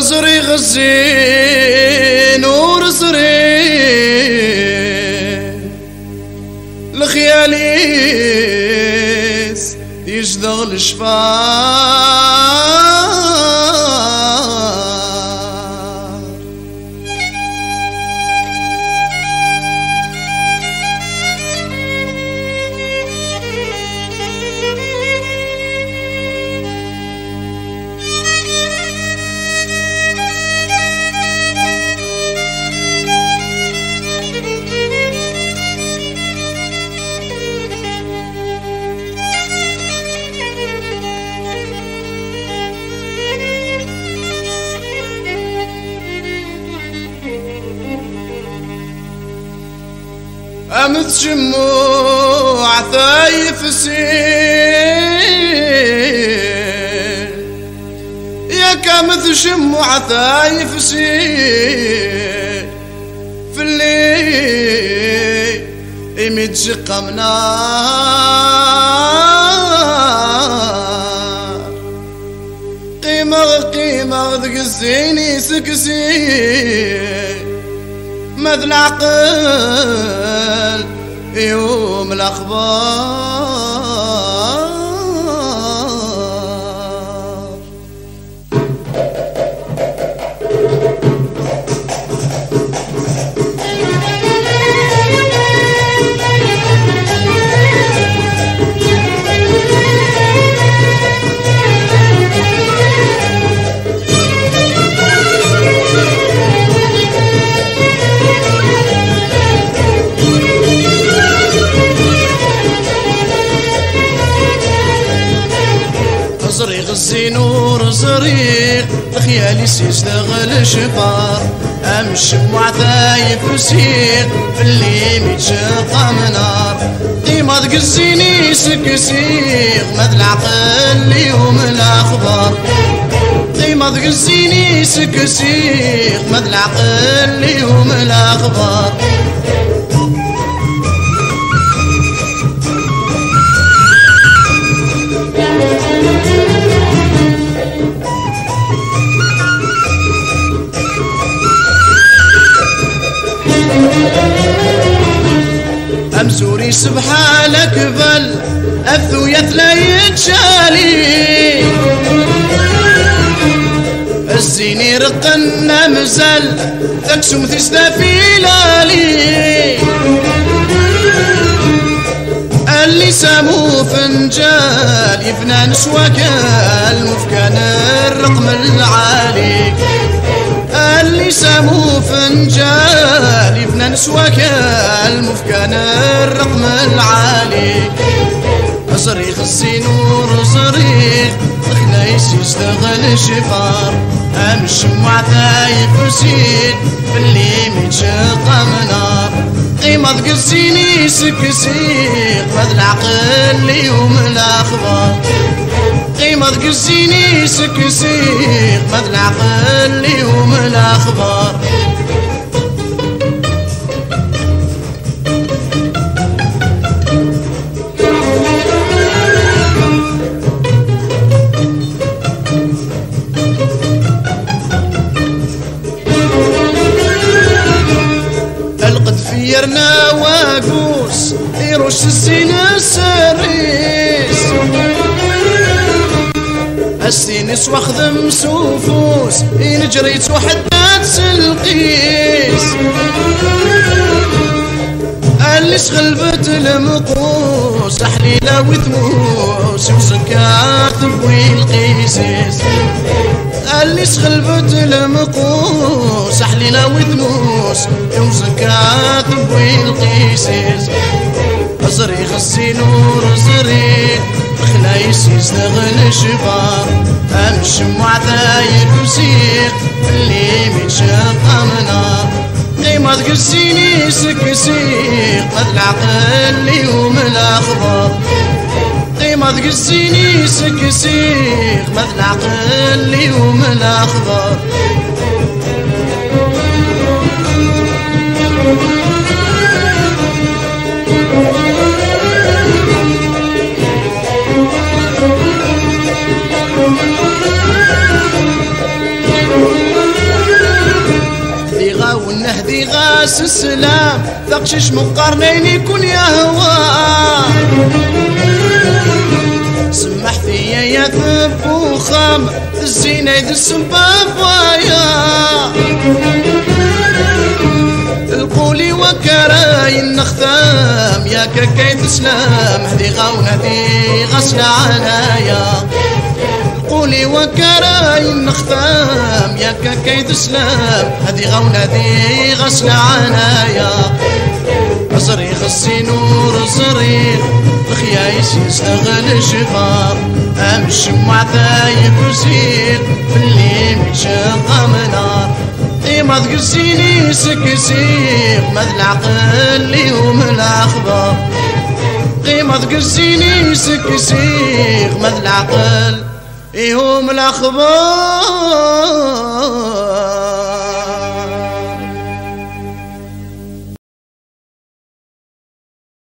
غزي نور زري الخياليس يشتغل شفاه أمت جموع ثايف سيل يا كامت جموع ثايف سيل في الليل إمت جقة منار قيمة قيمة ذق الزيني سكسيل مذ العقل يوم الأخبار. زريغ خيالي سيشتغل شفار أمشي معتايف وسير في اللي متشقى منار. قيمة تقزيني سكسيغ مد العقل يوم الأخبار. قيمة تقزيني سكسيغ مد العقل يوم الأخبار. سبحانك بل أثو يثلا يتشالي الزيني رقنا مزل تكسم تستا في لالي. اللي سامو فنجال يفنى نسواك المفكان الرقم العالي. اللي سامو فنجال يفنى نسواك المفكان الرقم العالي. صريخ الزينور صريخ خلايس يشتغل شفار امشي مع تايف وسيد باللي متشقى منار. قيمة قزيني سكسيق مذ العقل يوم الأخبار. قيمة قزيني سكسيق مذ العقل يوم الأخبار. فيرنا واقوس يرش السين السريس. السينس واخذ سوفوس إن جريت وحدات سلقيس. اللي شغلبت المقوس حليلة وثموس وسكات والقيسيس اللي سخلبت المقوس حليلة وثموس وسكات والقيسيس أزري خصي نور زري خلايس يستغل شبار أمشي معتايد وسيق اللي من شقة منار ما تقسيني سكسيق. العقل يوم الأخبار. ما تقسيني سكسيق قد العقل يوم الأخبار والنهدي غاس السلام ثقشش مقارنين يكون يا هوا. سمح فيا يا ثب وخام الزينة يد السباب ويا القولي وكراين نختام يا كاكاي تسلام هدي غاون هدي غسل عنايا قولي وكراين نختام يا كاكاي سلام هدي غاون هدي غسل عنايا أزري غسي نور زري الخيايس يستغل شفار أمشي مع ثايب وزير في اللي متشقى منار ما تقسيني سكسيق مذ العقل يوم الأخبار. ما تقسيني سكسيق مذ العقل يوم الأخبار.